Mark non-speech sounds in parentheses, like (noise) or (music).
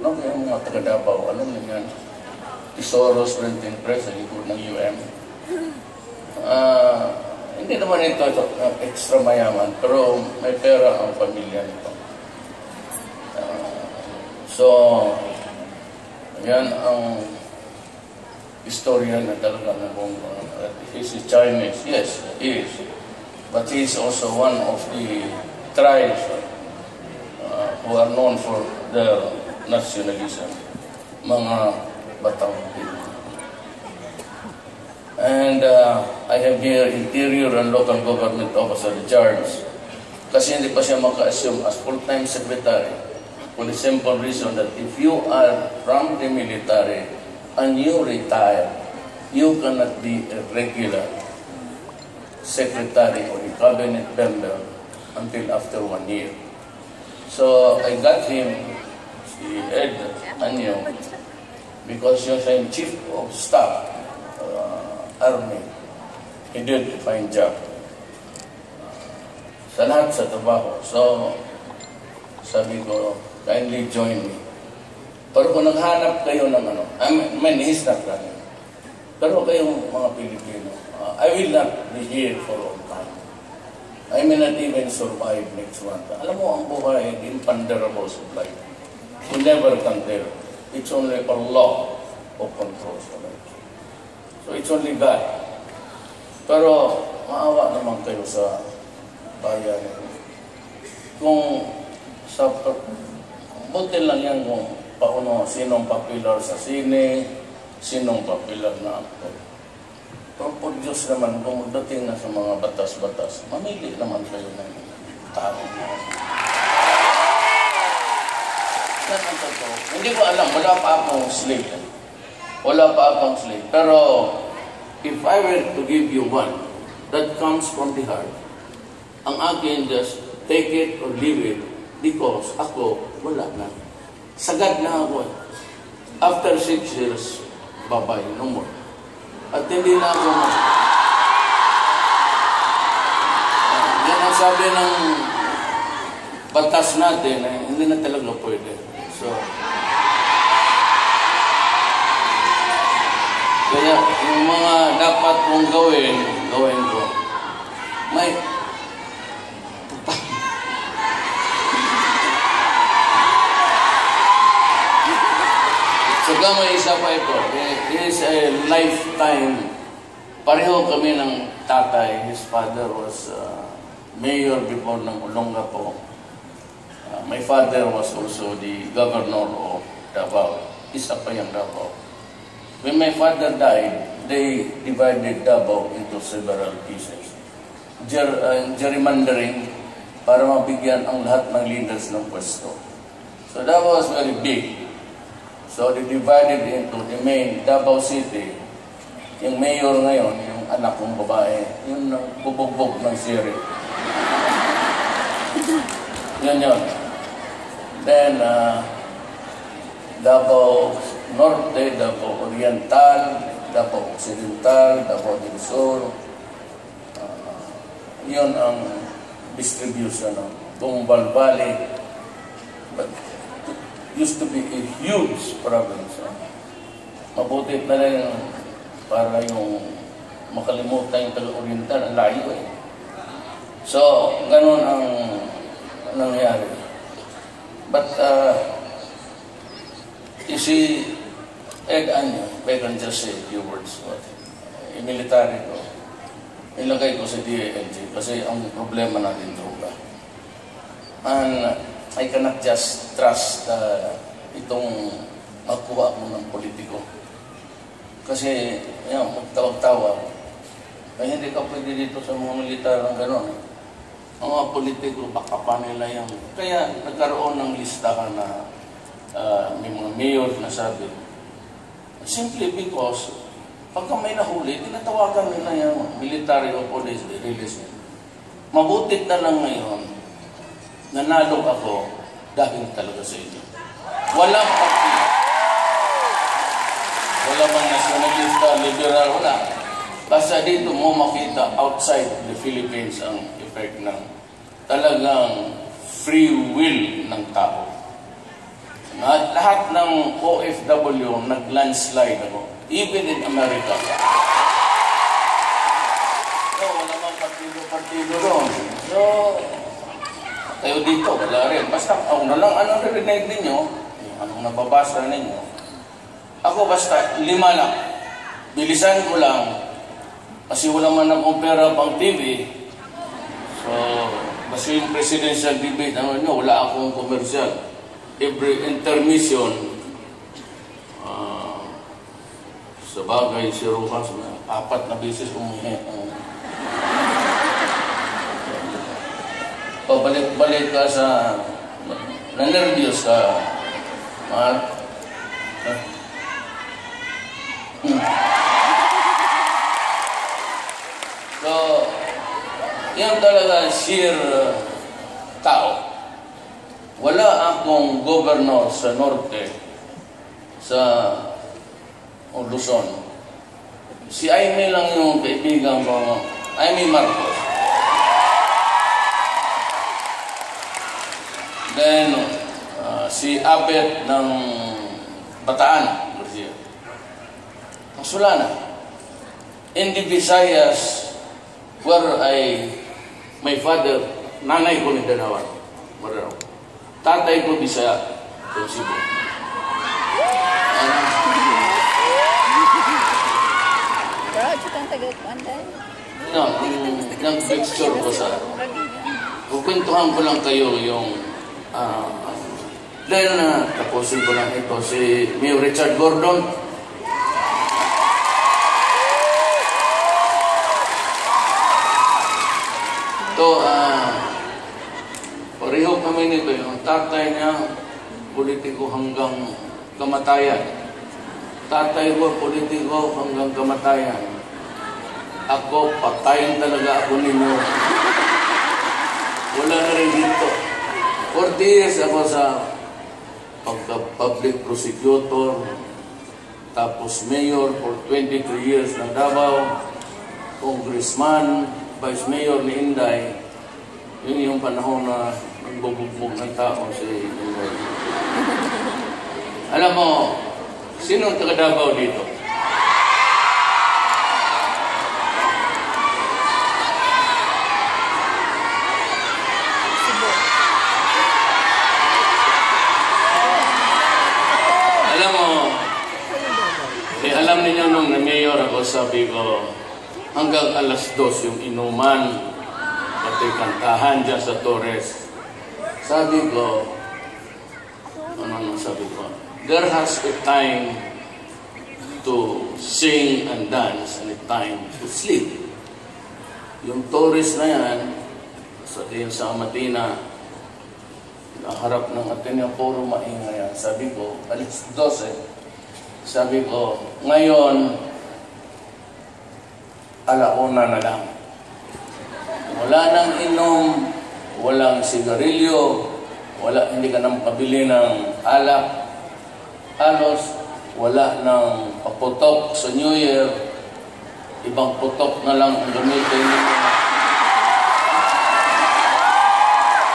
No, kaya mga taga Davao, alam niyo yan. Tesoros Printing Press sa likod ng UM. Ah, hindi naman ito, ito uh, extra mayaman, pero may pera ang pamilya nito. Ah, so, yan ang istorya na talaga ng Bongo. Uh, he's Chinese, yes, he is. But he is also one of the tribes uh, who are known for their nationalism, mga Batang people. And uh, I have here Interior and Local Government Officer Charles. Kasi hindi pa siya maka-assume as full-time secretary for the simple reason that if you are from the military and you retire, you cannot be a regular secretary or a cabinet member until after one year. So I got him, si Ed Anyo, because siya siya yung chief of staff, uh, army. He did a fine job. Sa lahat sa trabaho. So, sabi ko, kindly join me. Pero kung naghanap kayo ng ano, I mean, he's not running. Pero kayong mga Pilipino, uh, I will not be here for all time. I may not even survive next month. Alam mo, ang buhay, the imponderables You never can tell. It's only Allah who controls the life. So it's only God. Pero maawa naman kayo sa bayan. Kung sa buti lang yan kung pauno, sinong popular sa sine, sinong popular na actor. Pero po Diyos naman, kung dating na sa mga batas-batas, mamili naman kayo ng tao na. Yan ang totoo. Hindi ko alam, wala pa akong slave. Wala pa akong slave. Pero, if I were to give you one that comes from the heart, ang akin just take it or leave it because ako, wala na. Sagad na ako. After six years, bye-bye, no more. At hindi na ako. Ah, Yan ang sabi ng batas natin, eh, hindi na talaga pwede. So, kaya yung mga dapat kong gawin, gawin ko. May Saka may isa pa ito. It is a lifetime. Pareho kami ng tatay. His father was uh, mayor before ng Olongapo. My father was also the governor of Davao. Isa pa yung Davao. When my father died, they divided Davao into several pieces. Ger uh, gerrymandering para mabigyan ang lahat ng leaders ng pwesto. So that was very big. So they divided into the main Davao City. Yung mayor ngayon, yung anak kong babae, yung bubugbog ng siri. Yan yun. Then, uh, Davao Norte, Davao Oriental, Davao Occidental, Davao del Sur. Uh, yun ang distribution ng Tumbal Valley. But used to be a huge province. ah. Mabuti na rin para yung makalimutan yung taga-oriental, ang layo eh. So, ganun ang nangyari. But, uh, you see, Ed Anyo, I can just say a few words about it. Yung military ko, ilagay ko sa DALG kasi ang problema natin droga. And I cannot just trust uh, itong magkuha mo ng politiko. Kasi, yan, magtawag-tawag. Kaya hindi ka pwede dito sa mga militar ng gano'n. Mga politiko, baka pa nila yan. Kaya nagkaroon ng listahan na uh, may mga mayor na sabi, simply because pagka may nahuli, tinatawagan nila yung military o police, release nila. Mabutit na lang ngayon, nanalo ako dahil talaga sa inyo. Walang partido. Wala mang nationalista, liberal, wala. Basta dito mo makita outside the Philippines ang effect ng talagang free will ng tao. At lahat ng OFW nag-landslide ako. Even in America. So, wala mang partido-partido doon. So, kayo dito, wala rin. Basta, ako na lang, anong narinig ninyo, anong nababasa ninyo. Ako basta, lima lang. Bilisan ko lang. Kasi wala man akong pera pang TV. So, kasi yung presidential debate, ano nyo, wala akong commercial. Every intermission, uh, sa bagay, si Rojas, apat na beses umuhi. Uh, (laughs) pabalik-balik ka sa na-nervyos ka. At, uh. So, yan talaga sheer uh, tao. Wala akong governor sa norte, sa o Luzon. Si Aimee lang yung kaibigan ko, Aimee Marcos. Then, uh, si Abet ng Bataan, Garcia. Kasulana. In the Visayas, where I, my father, nanay ko ni Danawan, Mararaw. Tatay ko Bisaya, from Cebu. Bro, chutang taga-panday. no, yung, yung picture ko sa, kukwentuhan ko lang kayo yung, ah, then, uh, tapusin ko lang ito, si Mayor Richard Gordon, To, ah, pareho kami nito. Yung tatay niya, politiko hanggang kamatayan. Tatay ko, politiko hanggang kamatayan. Ako, patayin talaga ako ninyo. Wala na rin dito. 40 years ako sa pagka-public prosecutor, tapos mayor for 23 years ng Davao, congressman, vice mayor ni Inday, yun yung panahon na nagbubugbog ng tao si Inday. (laughs) Alam mo, sino ang taga Davao dito? Alam mo, eh, alam niyo nung na-mayor ako, sabi ko, hanggang alas dos yung inuman, pati kantahan dyan sa Torres. Sabi ko, ano nang sabi ko, there has a time to sing and dance and a time to sleep. Yung Torres na yan, sa din sa Amatina, naharap ng Ateneo Puro maingay. Sabi ko, alas 12, sabi ko, ngayon, alauna na lang. Wala nang inom, walang sigarilyo, wala, hindi ka nang makabili ng alak, halos wala nang paputok sa New Year, ibang putok na lang ang gamitin.